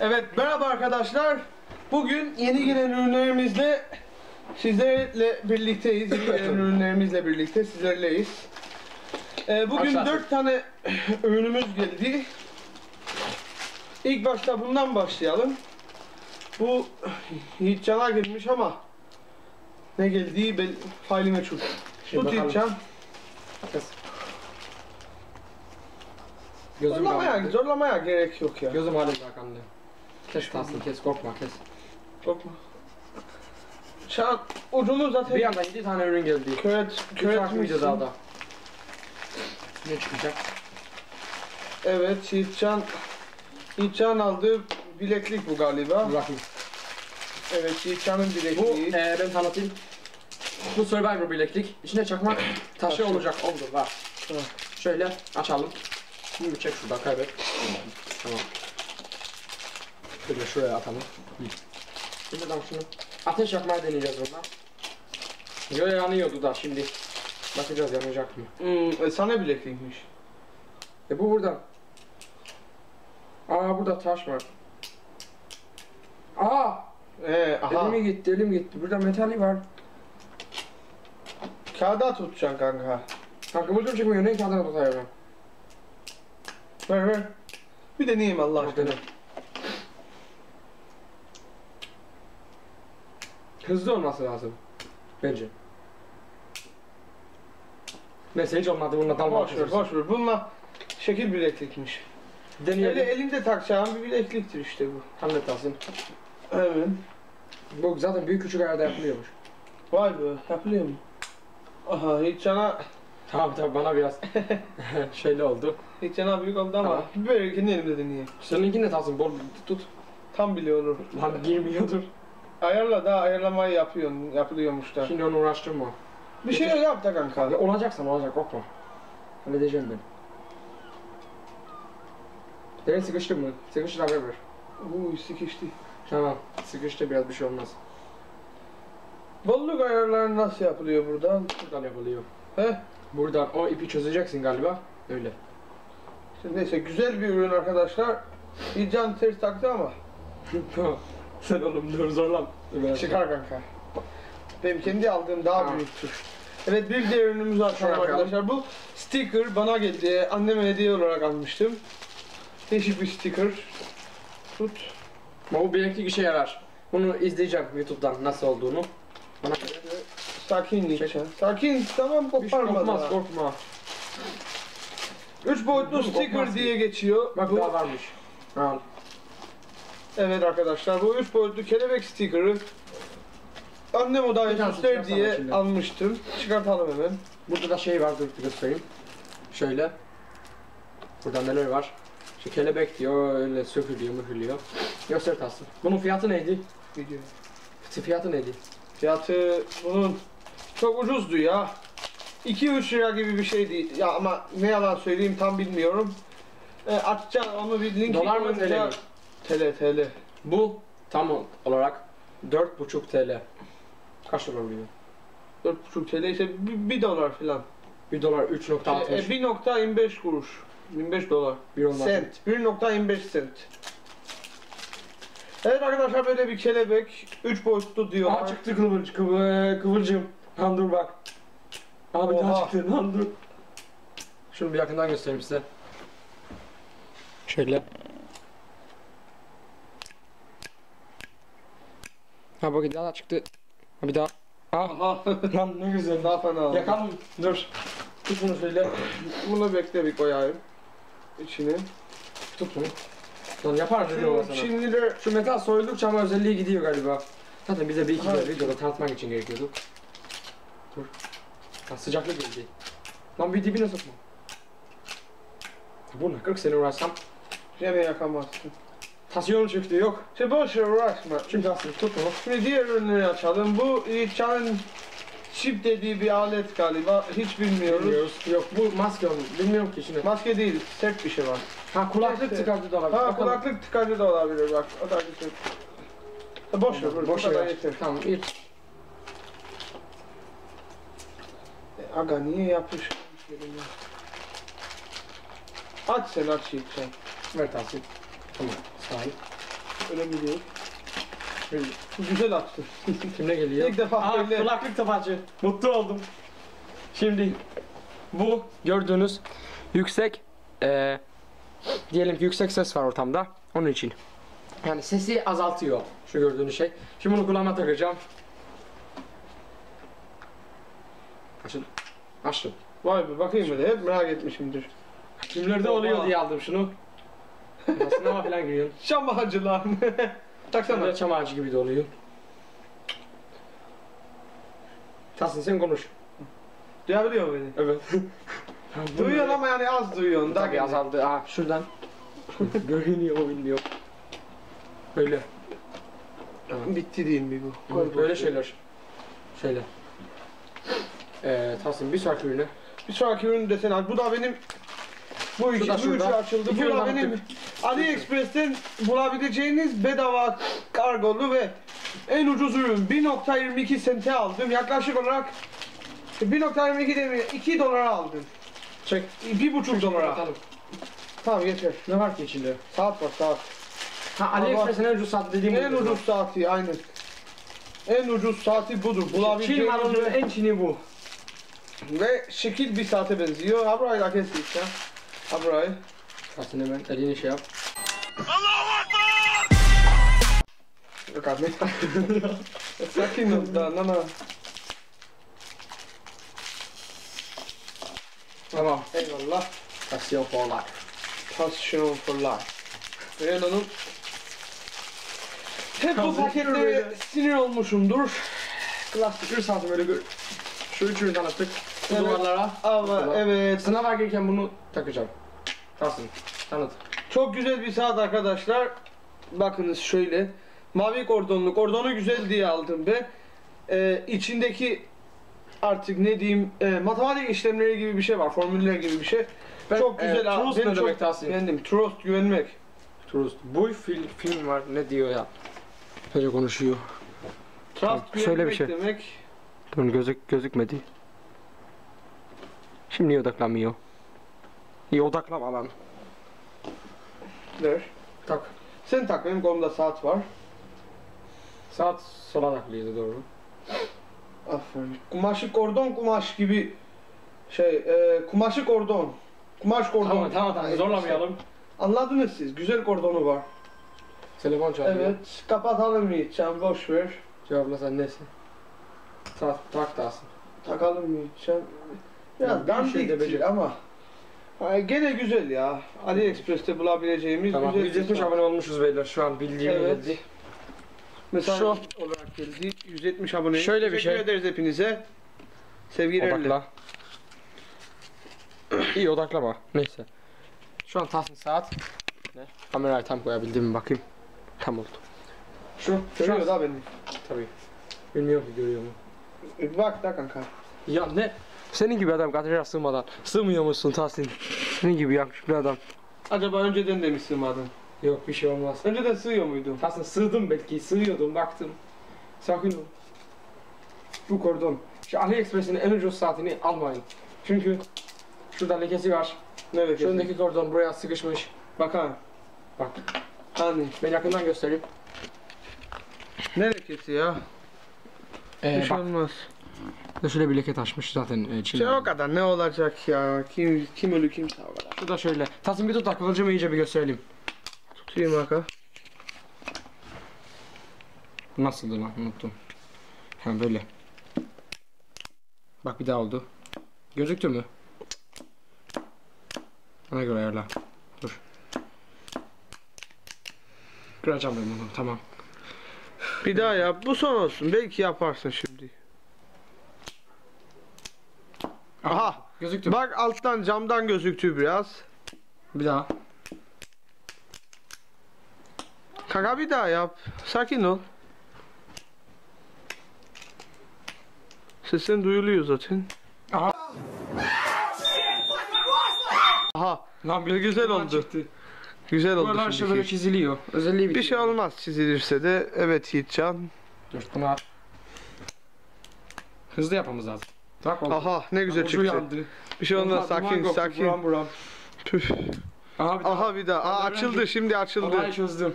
Evet merhaba arkadaşlar. Bugün yeni gelen ürünlerimizle sizlerle birlikteyiz. Yeni gelen ürünlerimizle birlikte sizlerleyiz. Ee, bugün Aşağı. dört tane ürünümüz geldi. İlk başta bundan başlayalım. Bu hiç cana gelmiş ama ne geldiği bel faili meçhul. Tut bakalım. Yiğitcan. Gözüm Zorlamaya, zorlamaya gerek yok ya. Gözüm hala kandı. Kes Tahsin kes korkma kes. Korkma. Çan ucunu zaten Bir anda 7 tane ürün geldi. Hiç bakmayacağız köretmişsin. daha da. Ne çıkacak? Evet, Yiğitcan Yiğitcan aldı bileklik bu galiba. Bir bakayım. Evet, Yiğitcan'ın Bu bilekliği. eee ben tanıtayım. Bu Survivor bileklik. İçinde çakmak taşı Taşı. olacak. Oldu var. Şöyle açalım. Şimdi çek şuradan kaybet. Tamam. Şöyle şuraya atalım. Şimdi tam şunu ateş yakmaya deneyeceğiz bundan. Yo yanıyordu da şimdi. Bakacağız yanacak mı? Hmm, e, sana bileklikmiş. E bu burada. Aa burada taş var. Aa! Ee, aha. Elim gitti, elim gitti. Burada metali var. Kağıda tutacaksın kanka. Ha kıvılcım çıkmıyor. Ne kağıdına tutuyorum? Ver ver. Bir deneyeyim Allah aşkına. dene. Hızlı olması lazım. Bence. Neyse hiç olmadı bununla dalma Boş ver, boş ver. Bununla şekil bileklikmiş. Eli, Deneyelim. elinde takacağın bir bilekliktir işte bu. Hallet alsın. Hemen. Bu zaten büyük küçük ayarda yapılıyormuş. Vay be, yapılıyor mu? Aha, Yiğitcan'a Tamam tamam bana biraz şeyli oldu. Yiğitcan'a büyük oldu ama Tamam. bir belki elimde deneyeyim. Seninki ne Tahsin? Bol tut. Tam biliyorum. Lan girmiyordur. Ayarla da ayarlamayı yapıyorsun, yapılıyormuş da. Şimdi onu uğraştırma. Bir şey yap da kanka. Ya olacaksan olacak korkma. Halledeceğim ben. Derin sıkıştı mı? Sıkıştı haber ver. Uy sıkıştı. Tamam. Sıkıştı biraz bir şey olmaz. Bolluk ayarları nasıl yapılıyor buradan? Buradan yapılıyor. He? Buradan o ipi çözeceksin galiba. Öyle. İşte neyse güzel bir ürün arkadaşlar. İcan ters taktı ama Sen oğlum dur zorlan. çıkar kanka. Benim kendi aldığım daha Tamam. büyüktür. Evet bir diğer ürünümüz var bakalım. arkadaşlar. Bu sticker bana geldi. Anneme hediye olarak almıştım. Değişik bir sticker. Tut. Bu bileklik işe yarar. Bunu izleyeceğim YouTube'dan nasıl olduğunu. Bana Sakin Yiğitcan. Sakin tamam şey koparma korkmaz korkma. Üç boyutlu Dur, sticker diye ki. geçiyor. Bak Bu- daha varmış. Al. Evet arkadaşlar bu üç boyutlu kelebek sticker'ı annem odaya Bir tane süsler çıkarsana diye şimdi. almıştım. Çıkartalım hemen. Burada da şey var dur göstereyim. Şöyle. Burada neler var? Şu kelebek diyor öyle sökülüyor mühürlüyor. Göster Tahsin. Bunun fiyatı neydi? Video. Fiyatı neydi? Fiyatı bunun çok ucuzdu ya. 2-3 lira gibi bir şeydi. Ya ama ne yalan söyleyeyim tam bilmiyorum. E, atacağım onu bir link Dolar mı TL mi? TL TL. Bu tam olarak 4,5 TL. Kaç dolar oluyor? 4,5 TL ise 1 dolar falan. 1 dolar 3.60. E, 1.25 kuruş. 25 dolar. Bir ondan. Sent. 1.25 sent. Evet arkadaşlar böyle bir kelebek. 3 boyutlu diyorlar. Aa çıktı kıvırcım. Kıvı, kıvırcım. Lan dur bak. Abi daha çıktı lan dur. Şunu bir yakından göstereyim size. Şöyle. Ha bak daha çıktı. Ha bir daha. Ah Aha. lan ne güzel. Daha fena oldu. Yakalım. Dur. Tut bunu şöyle. Bunu bekle bir koyayım. İçine. Tut bunu. Lan yapar ama Şu sana. Çinliler Şu metal soyuldukça ama özelliği gidiyor galiba. Zaten bize bir iki kere videoda tanıtmak için gerekiyordu. Dur. Ha, sıcaklık geldi. Lan bir dibine sokma. Bu ne? 40 sene uğraşsam gene yakamazsın. Tansiyonum çıktı yok. İşte boş ver uğraşma. Çünkü aslında tut bunu. Şimdi diğer ürünleri açalım. Bu Yiğitcan'ın çip dediği bir alet galiba. Hiç bilmiyoruz. Bilmiyoruz. Yok bu maske olmuş. Bilmiyorum ki şimdi. Maske değil, sert bir şey var. Ha kulaklık İşte. tıkardı da olabilir. Ha Bakalım. kulaklık tıkacı da olabilir bak. O da güzel. Ha, Boş ver, boş, ver. yeter. Tamam bir. E, Aga niye yapış? Aç sen aç Yiğitcan. Ver tahsil. Tamam. Ol. Önemli değil. Bu güzel attı. Kimle geliyor? İlk defa Aa, böyle- kulaklık tapacı. Mutlu oldum. Şimdi bu gördüğünüz yüksek eee, diyelim ki yüksek ses var ortamda. Onun için. Yani sesi azaltıyor şu gördüğünüz şey. Şimdi bunu kulağıma takacağım. Açın. Açtım. Vay be bakayım hele hep merak etmişimdir. Kimlerde oluyor diye aldım şunu. Sınava falan giriyorum. Şam ağacılar. Taksana. Sana çam ağacı gibi de oluyor. Tahsin sen konuş. Duyabiliyor beni. Evet. Duyuyorsun ama yani az duyuyorsun. Daha Tabii gene. azaldı. Aa şuradan. Görünüyor o bilmiyor. Böyle. Bitti değil mi bu? Böyle ver. şeyler. Şeyler. Ee, Tahsin bir sonraki ürünü. Bir sonraki ürünü de sen al. Bu da benim bu iki, bu üçü açıldı. İki Bu ürün da benim AliExpress'ten bulabileceğiniz bedava kargolu ve en ucuz ürün 1.22 sente aldım. Yaklaşık olarak 1.22 demiyor 2 dolara aldım. Çek. 1.5 dolara. Tamam yeter. Ne var ki içinde? Saat var saat. Ha AliExpress'in en ucuz saat dediğim En ucuz saati aynen. En ucuz saati budur. Çin Bulabileceğiniz malının en çini bu. ve şekil bir saate benziyor. Ha burayı da kestik ya. Ha burayı. Tahsin hemen elini şey yap. Yok abi. Sakin ol da nana. Tamam. Eyvallah. Passion for life. Passion for life. Renault'un hep bu paketlere sinir olmuşumdur. Klasik bir saati böyle gör. Şu üçünü tanıttık. Bu Evet. duvarlara. Ama evet. Sınava girerken bunu takacağım. Tahsin. Tanıt. Çok güzel bir saat arkadaşlar. Bakınız şöyle. Mavi kordonlu. Kordonu güzel diye aldım ben. Ee, içindeki artık ne diyeyim e, matematik işlemleri gibi bir şey var. Formüller gibi bir şey. Ben- çok güzel. e, trust Ben ne çok demek Tahsin? Beğendim. Trust güvenmek. Trust. Bu film, film var ne diyor ya? Böyle konuşuyor. Trust Şöyle güvenmek bir şey. demek. Dur gözük gözükmedi. Şimdi odaklanmıyor? İyi odaklama lan. Der. Tak. Sen tak benim kolumda saat var. Saat sola taklıydı doğru. Aferin. Kumaşı kordon kumaş gibi şey e, kumaşı kordon. Kumaş kordon. Tamam tamam tamam Ay, zorlamayalım. Anladınız siz. Güzel kordonu var. Telefon çalıyor. Evet. Kapatalım Yiğitcan. Boş ver. Cevapla sen nesin? Tak tak Tahsin. Takalım Yiğitcan. Ya, Biraz bir dandik şey ama. Gene güzel ya. AliExpress'te bulabileceğimiz Tamam güzel. 170 bir saat. abone olmuşuz beyler şu an bildiğim Evet. geldi. Mesaj Şu- olarak geldi. 170 abone. Şöyle bir Teşekkür şey. ederiz hepinize. Sevgilerle. Odakla. İyi odaklama. Neyse. Şu an Tahsin saat. Ne? Kamerayı tam koyabildim mi bakayım. Tam oldu. Şu. Görüyor şu da an- beni. Tabii. Bilmiyorum ki görüyor mu? Bir Bak da kanka. Ya ne? Senin gibi adam kadraja sığmadan sığmıyor musun Tahsin? Senin gibi yakışıklı adam. Acaba önceden de mi sığmadın? Yok bir şey olmaz. Önceden sığıyor muydun? Tahsin sığdım belki sığıyordum baktım. Sakin ol. Bu kordon. Şu AliExpress'in en ucuz saatini almayın. Çünkü şurada lekesi var. Nerede kesin? Şuradaki kordon buraya sıkışmış. Bak ha. Bak Hani. ben yakından göstereyim. Ne lekesi ya? Ee, Bir şey bak olmaz. Da şöyle bir leke taşmış zaten e, Çin'de. Şey o kadar ne olacak ya? Kim kim ölü kim sağ kadar. Şurada şöyle. Tahsin bir tut da kıvılcımı iyice bir gösterelim. Tutayım baka. Nasıldı lan unuttum. Ha böyle. Bak bir daha oldu. Gözüktü mü? Ona göre ayarla. Dur. Kıracağım ben bunu tamam. Bir daha yap. Bu son olsun. Belki yaparsın şimdi. Aha. Gözüktü. Bak alttan camdan gözüktü biraz. Bir daha. Kanka bir daha yap. Sakin ol. Sesin duyuluyor zaten. Aha. Aha. Lan Ne güzel oldu. çıktı. Güzel oldu Buralar işte böyle çiziliyor. Özelliği Bir şey olmaz çizilirse de. Evet Yiğitcan. Dur bunu al. Hızlı yapmamız lazım. Tak oldu. Aha ne güzel çıktı. yandı. Bir şey olmaz sakin koptu, sakin. Buram buram. Püf. Aha bir daha. Aha bir daha. Aa, açıldı şimdi açıldı. Olayı çözdüm.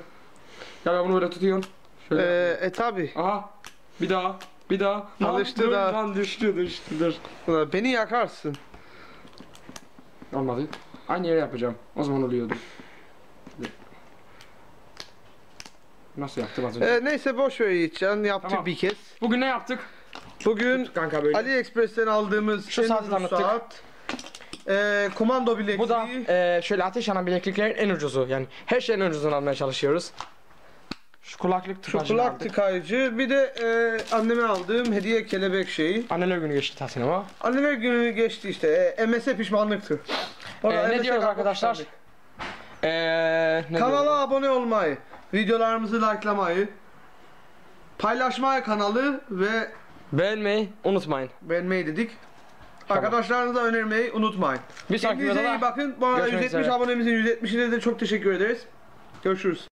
Ya ben bunu böyle tutuyorum. Şöyle. Ee, e tabi. Aha. Bir daha. Bir daha. Alıştı da. Lan düştü düştü dur. Ulan Beni yakarsın. Olmadı. Aynı yere yapacağım. O zaman oluyordu. Nasıl yaptım az önce? Ee, neyse boş ver Yiğitcan. Yaptık Tamam. bir kez. Bugün ne yaptık? Bugün Kanka böyle. AliExpress'ten aldığımız Şu en saati ucuz tanıttık. saat. Ee, komando bilekliği. Bu da e, şöyle ateş yanan bilekliklerin en ucuzu. Yani her şeyin en ucuzunu almaya çalışıyoruz. Şu kulaklık Şu kulak aldık. tıkayıcı. Bir de e, anneme aldığım hediye kelebek şeyi. Anneler günü geçti Tahsin ama. Anneler günü geçti işte. E, MS'e pişmanlıktı. Ee, ne diyoruz kalkmak arkadaşlar? Eee ne Kanala diyoruz? abone olmayı, videolarımızı likelamayı, paylaşmayı kanalı ve Beğenmeyi unutmayın. beğenmeyi dedik. Tamam. Arkadaşlarınıza önermeyi unutmayın. Bir sonraki Kendinize videoda iyi bakın. Bu arada görüşmek 170 üzere. abonemizin 170'ine de çok teşekkür ederiz. Görüşürüz.